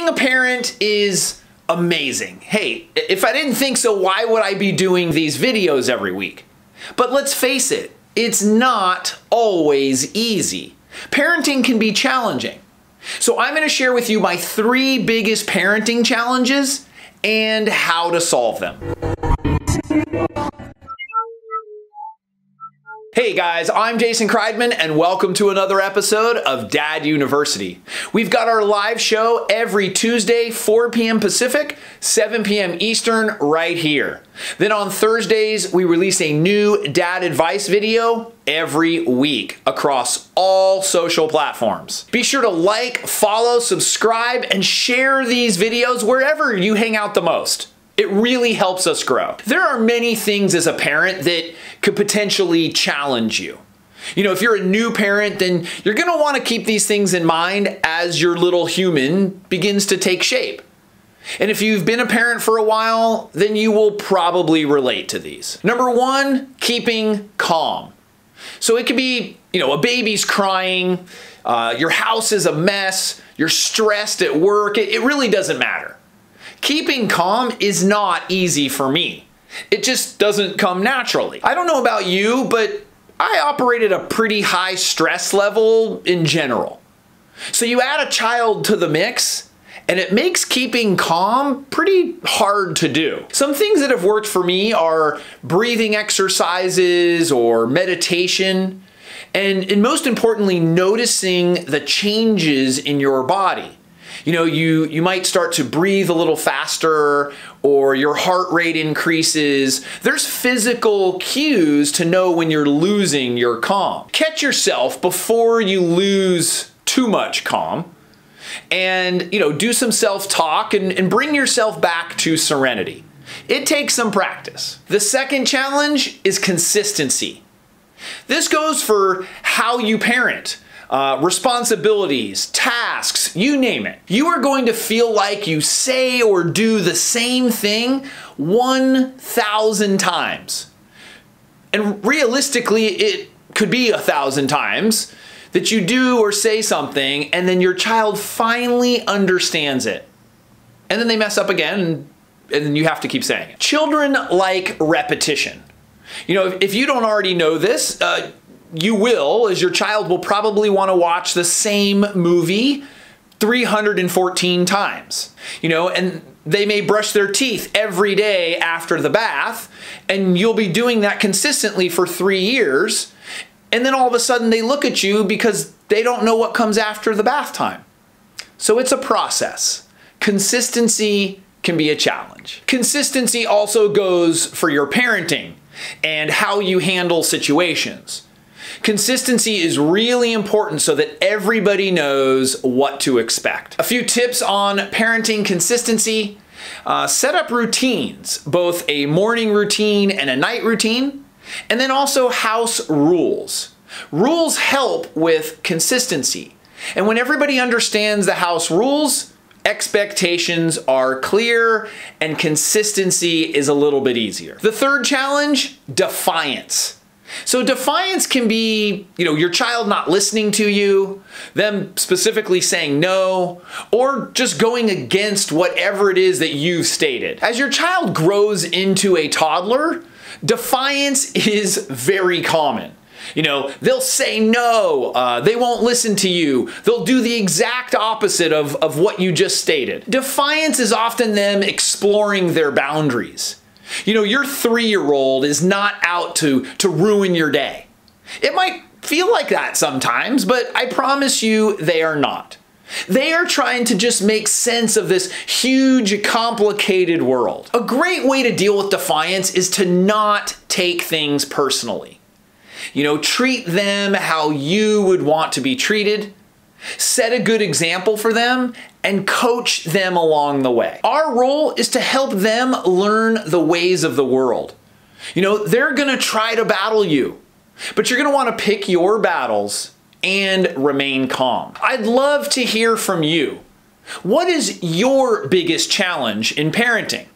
Being a parent is amazing. Hey, if I didn't think so, why would I be doing these videos every week? But let's face it, it's not always easy. Parenting can be challenging. So I'm going to share with you my three biggest parenting challenges and how to solve them. Hey guys, I'm Jason Kreidman and welcome to another episode of Dad University. We've got our live show every Tuesday, 4 p.m. Pacific, 7 p.m. Eastern, right here. Then on Thursdays, we release a new dad advice video every week across all social platforms. Be sure to like, follow, subscribe, and share these videos wherever you hang out the most. It really helps us grow. There are many things as a parent that could potentially challenge you. You know, if you're a new parent, then you're gonna wanna keep these things in mind as your little human begins to take shape. And if you've been a parent for a while, then you will probably relate to these. Number one, keeping calm. So it could be, you know, a baby's crying, uh, your house is a mess, you're stressed at work, it, it really doesn't matter. Keeping calm is not easy for me. It just doesn't come naturally. I don't know about you, but I operate at a pretty high stress level in general. So you add a child to the mix, and it makes keeping calm pretty hard to do. Some things that have worked for me are breathing exercises or meditation, and, and most importantly, noticing the changes in your body you know, you, you might start to breathe a little faster or your heart rate increases. There's physical cues to know when you're losing your calm. Catch yourself before you lose too much calm and, you know, do some self-talk and, and bring yourself back to serenity. It takes some practice. The second challenge is consistency. This goes for how you parent uh, responsibilities, tasks, you name it. You are going to feel like you say or do the same thing 1,000 times. And realistically, it could be a thousand times that you do or say something and then your child finally understands it. And then they mess up again and, then you have to keep saying it. Children like repetition. You know, if, if you don't already know this, uh, you will, as your child will probably want to watch the same movie 314 times. You know, and they may brush their teeth every day after the bath, and you'll be doing that consistently for three years. And then all of a sudden they look at you because they don't know what comes after the bath time. So it's a process. Consistency can be a challenge. Consistency also goes for your parenting and how you handle situations. Consistency is really important so that everybody knows what to expect. A few tips on parenting consistency. Uh, set up routines, both a morning routine and a night routine, and then also house rules. Rules help with consistency. And when everybody understands the house rules, expectations are clear and consistency is a little bit easier. The third challenge, defiance. So defiance can be, you know, your child not listening to you, them specifically saying no, or just going against whatever it is that you've stated. As your child grows into a toddler, defiance is very common. You know, they'll say no, uh, they won't listen to you, they'll do the exact opposite of, of what you just stated. Defiance is often them exploring their boundaries. You know, your three year old is not out to, to ruin your day. It might feel like that sometimes, but I promise you they are not. They are trying to just make sense of this huge, complicated world. A great way to deal with defiance is to not take things personally. You know, treat them how you would want to be treated set a good example for them, and coach them along the way. Our role is to help them learn the ways of the world. You know, they're gonna try to battle you, but you're gonna wanna pick your battles and remain calm. I'd love to hear from you. What is your biggest challenge in parenting?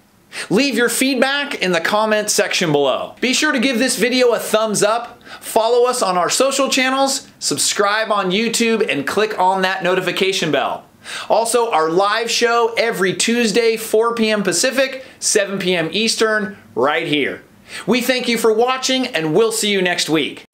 Leave your feedback in the comment section below. Be sure to give this video a thumbs up, follow us on our social channels, subscribe on YouTube, and click on that notification bell. Also, our live show every Tuesday, 4 p.m. Pacific, 7 p.m. Eastern, right here. We thank you for watching, and we'll see you next week.